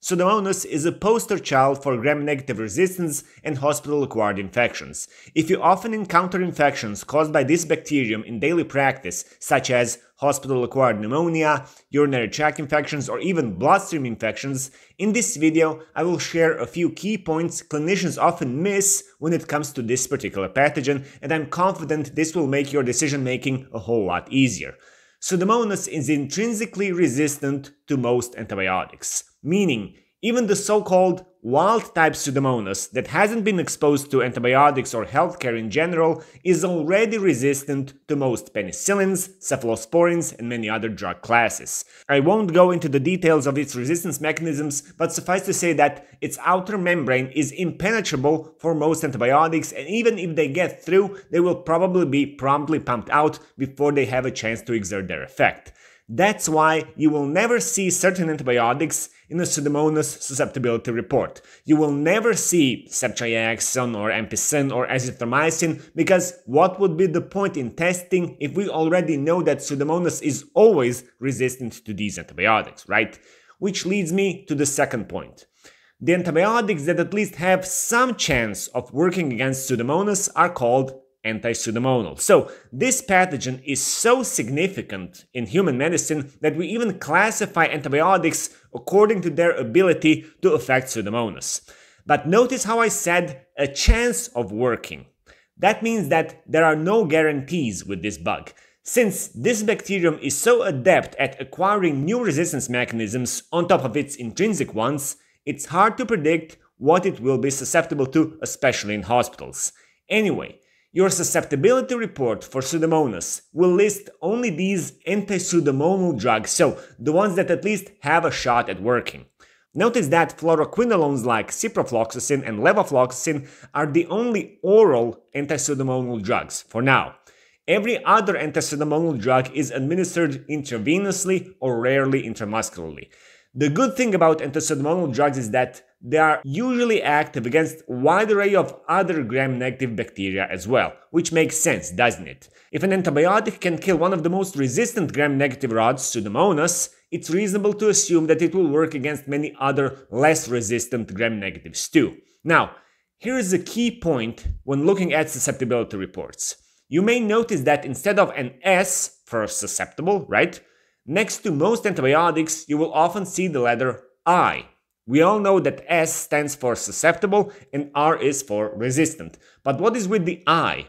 Pseudomonas is a poster child for gram-negative resistance and hospital-acquired infections. If you often encounter infections caused by this bacterium in daily practice, such as hospital-acquired pneumonia, urinary tract infections, or even bloodstream infections, in this video I will share a few key points clinicians often miss when it comes to this particular pathogen, and I'm confident this will make your decision-making a whole lot easier. Pseudomonas is intrinsically resistant to most antibiotics, meaning even the so-called wild-type Pseudomonas that hasn't been exposed to antibiotics or healthcare in general is already resistant to most penicillins, cephalosporins, and many other drug classes. I won't go into the details of its resistance mechanisms, but suffice to say that its outer membrane is impenetrable for most antibiotics, and even if they get through, they will probably be promptly pumped out before they have a chance to exert their effect. That's why you will never see certain antibiotics in a Pseudomonas susceptibility report. You will never see ceftriaxone or ampicillin or azithromycin because what would be the point in testing if we already know that Pseudomonas is always resistant to these antibiotics, right? Which leads me to the second point. The antibiotics that at least have some chance of working against Pseudomonas are called anti-pseudomonal. So this pathogen is so significant in human medicine that we even classify antibiotics according to their ability to affect pseudomonas. But notice how I said a chance of working. That means that there are no guarantees with this bug. Since this bacterium is so adept at acquiring new resistance mechanisms on top of its intrinsic ones, it's hard to predict what it will be susceptible to, especially in hospitals. Anyway, your susceptibility report for Pseudomonas will list only these anti-pseudomonal drugs, so the ones that at least have a shot at working. Notice that fluoroquinolones like ciprofloxacin and levofloxacin are the only oral anti-pseudomonal drugs for now. Every other anti-pseudomonal drug is administered intravenously or rarely intramuscularly. The good thing about anti-pseudomonal drugs is that they are usually active against a wide array of other gram-negative bacteria as well, which makes sense, doesn't it? If an antibiotic can kill one of the most resistant gram-negative rods, Pseudomonas, it's reasonable to assume that it will work against many other less resistant gram-negatives too. Now, here is a key point when looking at susceptibility reports. You may notice that instead of an S for susceptible, right? Next to most antibiotics, you will often see the letter I. We all know that S stands for susceptible and R is for resistant. But what is with the I?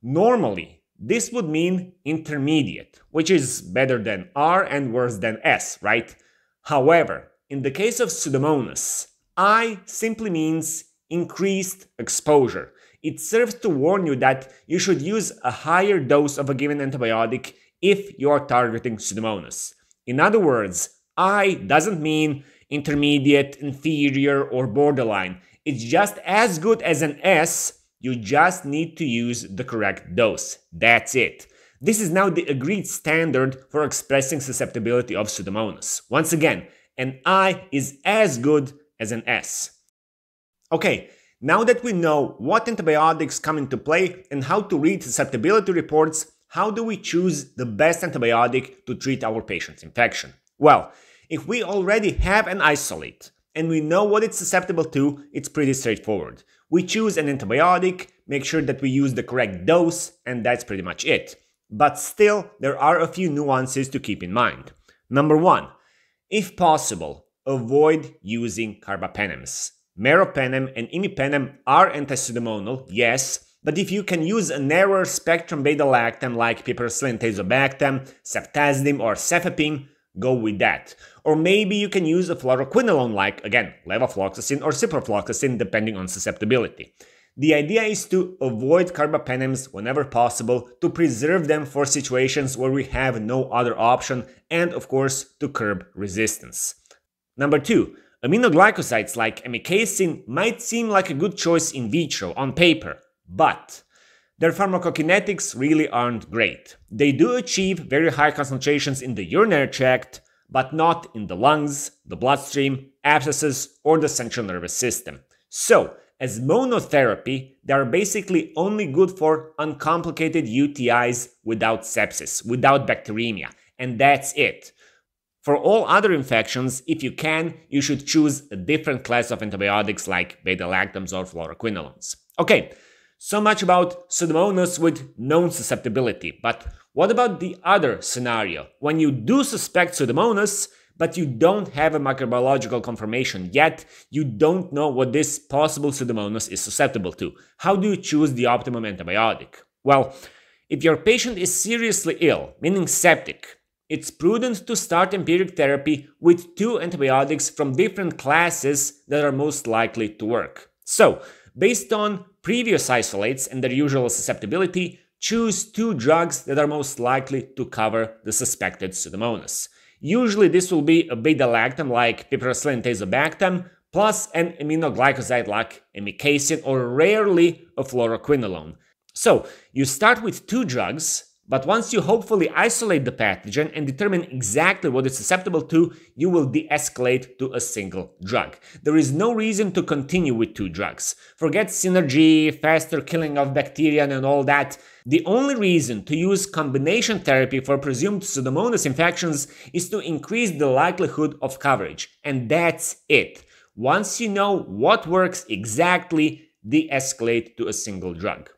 Normally, this would mean intermediate, which is better than R and worse than S, right? However, in the case of Pseudomonas, I simply means increased exposure. It serves to warn you that you should use a higher dose of a given antibiotic if you are targeting Pseudomonas. In other words, I doesn't mean intermediate, inferior, or borderline. It's just as good as an S, you just need to use the correct dose. That's it. This is now the agreed standard for expressing susceptibility of Pseudomonas. Once again, an I is as good as an S. Okay, now that we know what antibiotics come into play and how to read susceptibility reports, how do we choose the best antibiotic to treat our patient's infection? Well, if we already have an isolate and we know what it's susceptible to, it's pretty straightforward. We choose an antibiotic, make sure that we use the correct dose, and that's pretty much it. But still, there are a few nuances to keep in mind. Number one, if possible, avoid using carbapenems. Meropenem and imipenem are anti-pseudomonal, yes, but if you can use a narrower spectrum beta-lactam like piperacillin tazobactam, ceftazidime or cefepime, go with that. Or maybe you can use a fluoroquinolone like, again, levofloxacin or ciprofloxacin depending on susceptibility. The idea is to avoid carbapenems whenever possible to preserve them for situations where we have no other option and of course to curb resistance. Number 2. Aminoglycosides like amikacin might seem like a good choice in vitro on paper, but their pharmacokinetics really aren't great. They do achieve very high concentrations in the urinary tract, but not in the lungs, the bloodstream, abscesses, or the central nervous system. So, as monotherapy, they are basically only good for uncomplicated UTIs without sepsis, without bacteremia, and that's it. For all other infections, if you can, you should choose a different class of antibiotics like beta-lactams or fluoroquinolones. Okay, so much about Pseudomonas with known susceptibility, but what about the other scenario? When you do suspect Pseudomonas, but you don't have a microbiological confirmation yet, you don't know what this possible Pseudomonas is susceptible to. How do you choose the optimum antibiotic? Well, if your patient is seriously ill, meaning septic, it's prudent to start empiric therapy with two antibiotics from different classes that are most likely to work. So, based on previous isolates and their usual susceptibility, choose two drugs that are most likely to cover the suspected Pseudomonas. Usually this will be a beta-lactam like piperacillin tazobactam plus an aminoglycoside like amikacin or rarely a fluoroquinolone. So you start with two drugs but once you hopefully isolate the pathogen and determine exactly what it's susceptible to, you will de-escalate to a single drug. There is no reason to continue with two drugs. Forget synergy, faster killing of bacteria and all that. The only reason to use combination therapy for presumed Pseudomonas infections is to increase the likelihood of coverage. And that's it. Once you know what works exactly, de-escalate to a single drug.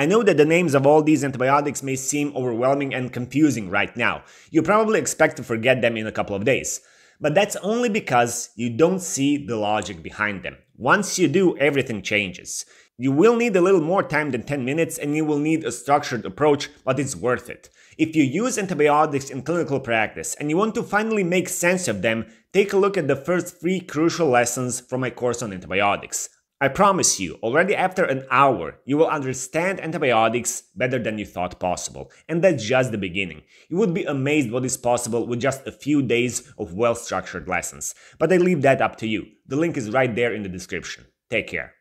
I know that the names of all these antibiotics may seem overwhelming and confusing right now. You probably expect to forget them in a couple of days. But that's only because you don't see the logic behind them. Once you do, everything changes. You will need a little more time than 10 minutes and you will need a structured approach, but it's worth it. If you use antibiotics in clinical practice and you want to finally make sense of them, take a look at the first three crucial lessons from my course on antibiotics. I promise you, already after an hour, you will understand antibiotics better than you thought possible. And that's just the beginning. You would be amazed what is possible with just a few days of well structured lessons. But I leave that up to you. The link is right there in the description. Take care.